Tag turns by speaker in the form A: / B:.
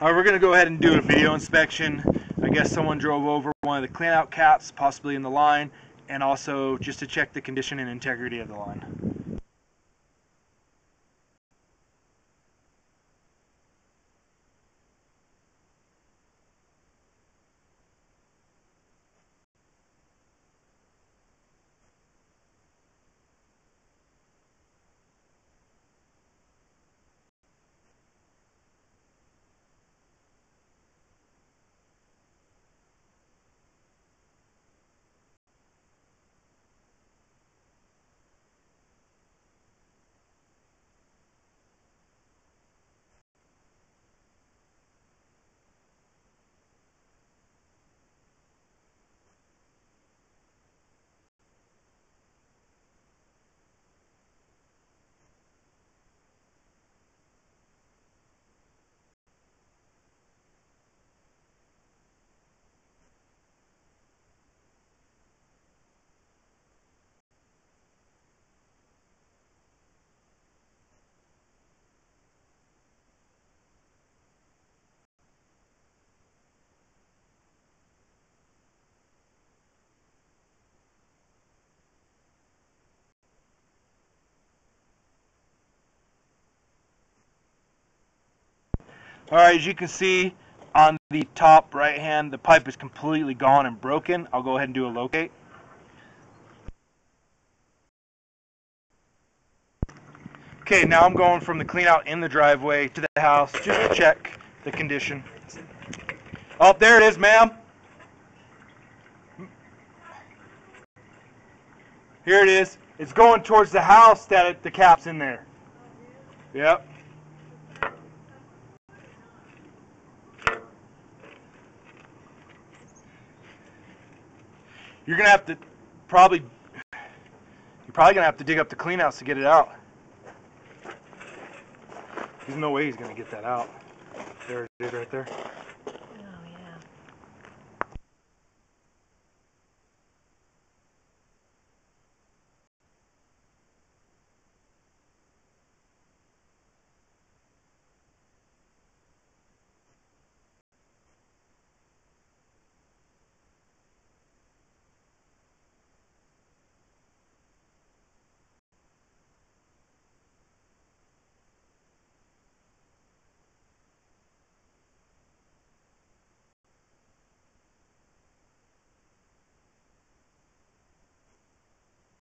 A: Uh, we're going to go ahead and do a video inspection. I guess someone drove over one of the clean out caps, possibly in the line, and also just to check the condition and integrity of the line. Alright, as you can see on the top right hand, the pipe is completely gone and broken. I'll go ahead and do a locate. Okay, now I'm going from the clean out in the driveway to the house just to check the condition. Oh, there it is, ma'am. Here it is. It's going towards the house that it, the cap's in there. Yep. You're gonna have to probably you're probably gonna have to dig up the cleanouts to get it out. There's no way he's gonna get that out. There it is right there.